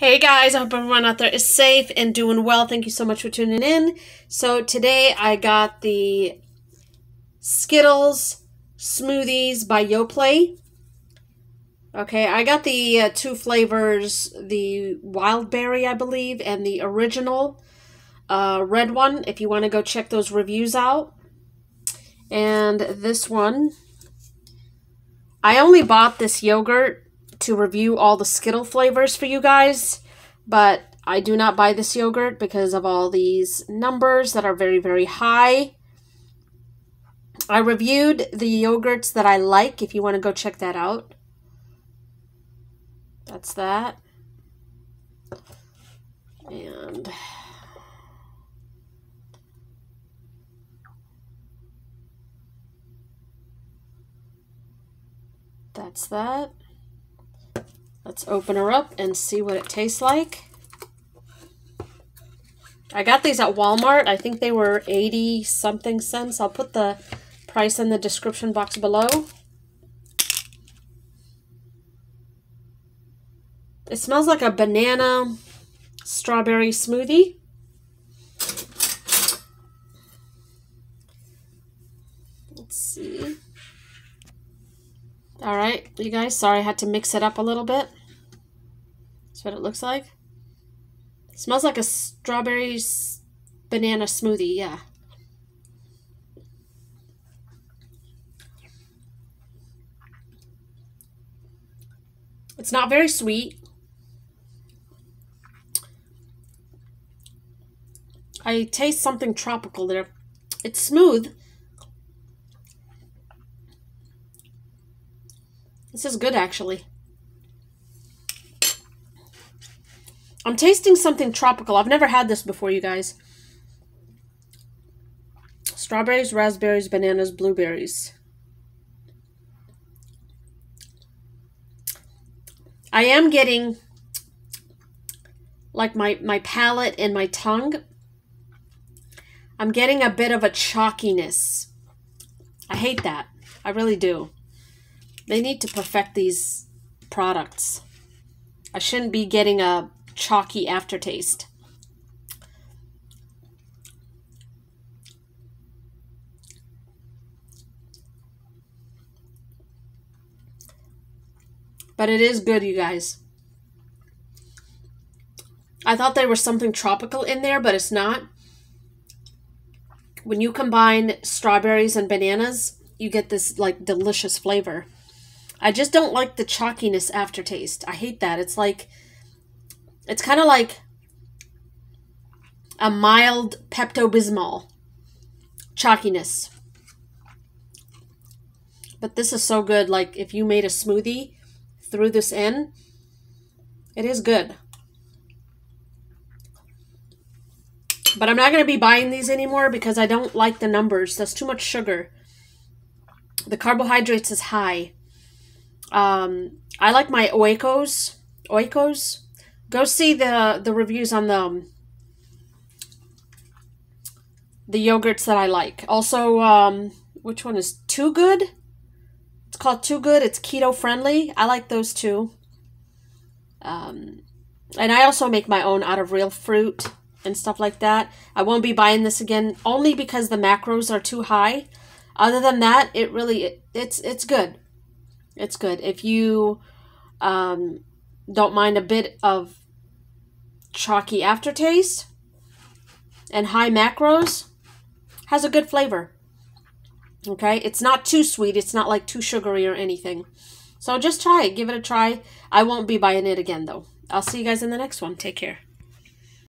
Hey guys, I hope everyone out there is safe and doing well. Thank you so much for tuning in. So today I got the Skittles Smoothies by Yoplait. Okay, I got the uh, two flavors, the wild berry, I believe, and the original uh, red one, if you want to go check those reviews out. And this one, I only bought this yogurt to review all the Skittle flavors for you guys, but I do not buy this yogurt because of all these numbers that are very, very high. I reviewed the yogurts that I like if you want to go check that out. That's that. And that's that. Let's open her up and see what it tastes like. I got these at Walmart. I think they were 80 something cents. I'll put the price in the description box below. It smells like a banana strawberry smoothie. Let's see. All right, you guys, sorry I had to mix it up a little bit. That's what it looks like. It smells like a strawberry banana smoothie, yeah. It's not very sweet. I taste something tropical there. It's smooth. This is good, actually. I'm tasting something tropical. I've never had this before, you guys. Strawberries, raspberries, bananas, blueberries. I am getting like my, my palate and my tongue. I'm getting a bit of a chalkiness. I hate that. I really do. They need to perfect these products. I shouldn't be getting a chalky aftertaste. But it is good, you guys. I thought there was something tropical in there, but it's not. When you combine strawberries and bananas, you get this like delicious flavor. I just don't like the chalkiness aftertaste. I hate that. It's like it's kind of like a mild Pepto-Bismol chalkiness. But this is so good. Like if you made a smoothie, threw this in, it is good. But I'm not going to be buying these anymore because I don't like the numbers. That's too much sugar. The carbohydrates is high. Um, I like my Oikos. Oikos. Go see the the reviews on the um, the yogurts that I like. Also, um, which one is Too Good? It's called Too Good. It's keto friendly. I like those too. Um, and I also make my own out of real fruit and stuff like that. I won't be buying this again only because the macros are too high. Other than that, it really it, it's it's good. It's good. If you um, don't mind a bit of chalky aftertaste and high macros, has a good flavor. Okay, it's not too sweet. It's not like too sugary or anything. So just try it. Give it a try. I won't be buying it again though. I'll see you guys in the next one. Take care.